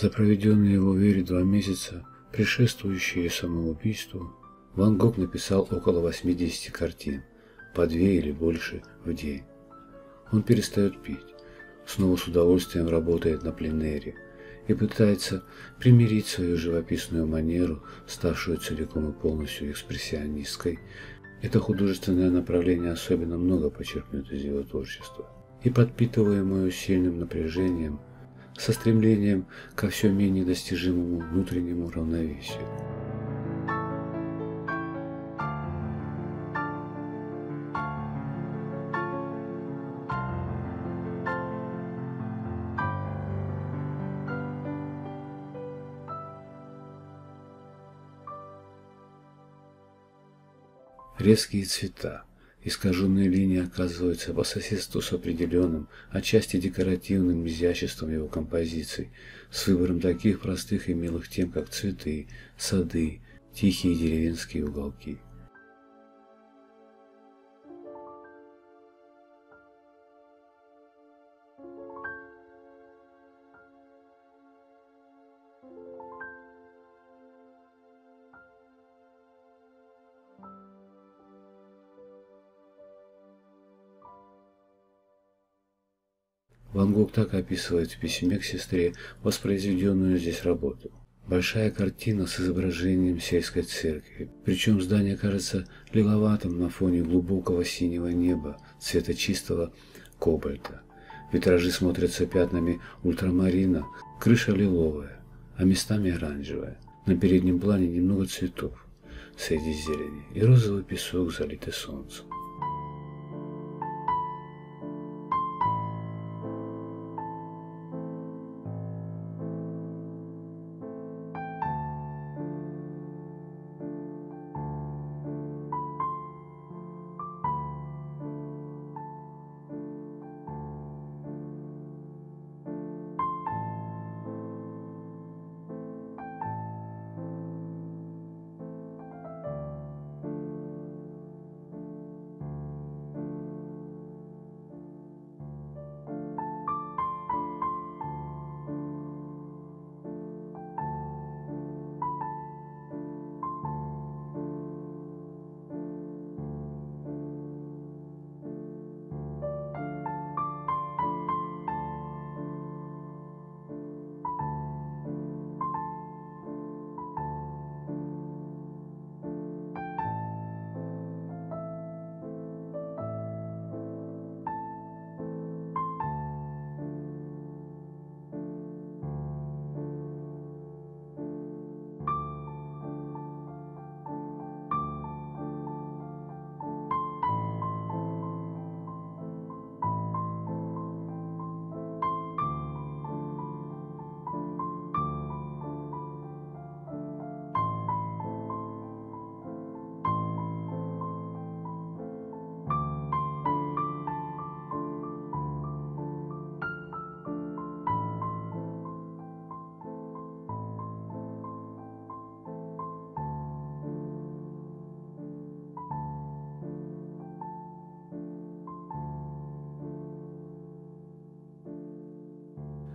За проведенные в увере два месяца, предшествующие самоубийству, Ван Гог написал около 80 картин, по две или больше в день. Он перестает пить, снова с удовольствием работает на пленэре и пытается примирить свою живописную манеру, ставшую целиком и полностью экспрессионистской. Это художественное направление особенно много почерпнет из его творчества и подпитываемую сильным напряжением, со стремлением ко все менее достижимому внутреннему равновесию. резкие цвета. Искаженные линии оказываются по соседству с определенным, отчасти декоративным изяществом его композиций, с выбором таких простых и милых тем, как цветы, сады, тихие деревенские уголки. Ван Гог так описывает в письме к сестре воспроизведенную здесь работу. Большая картина с изображением сельской церкви, причем здание кажется лиловатым на фоне глубокого синего неба, цвета чистого кобальта. Витражи смотрятся пятнами ультрамарина, крыша лиловая, а местами оранжевая. На переднем плане немного цветов среди зелени и розовый песок, залитый солнцем.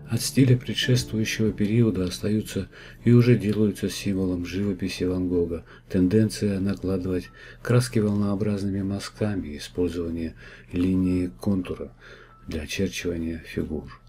От стиля предшествующего периода остаются и уже делаются символом живописи Ван Гога тенденция накладывать краски волнообразными мазками, использование линии контура для очерчивания фигур.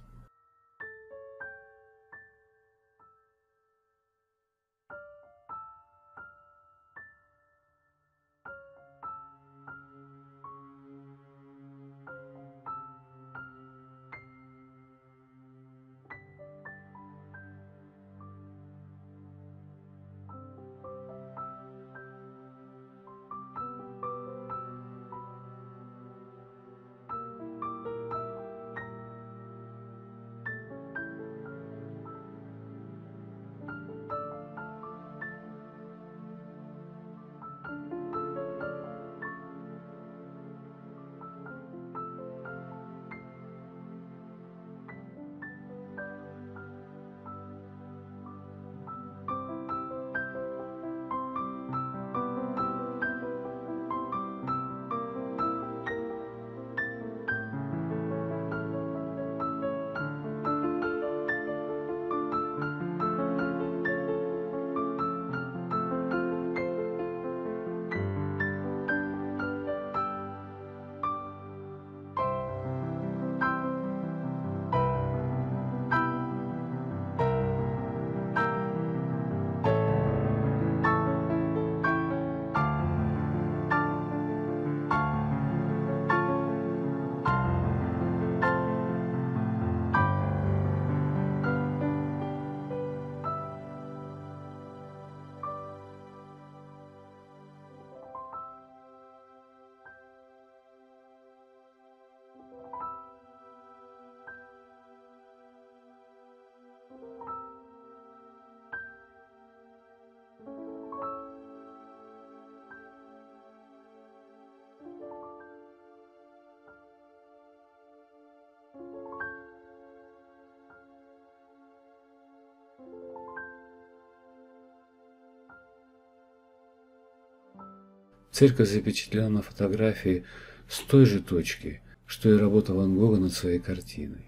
Церковь запечатлена на фотографии с той же точки, что и работа Ван Гога над своей картиной.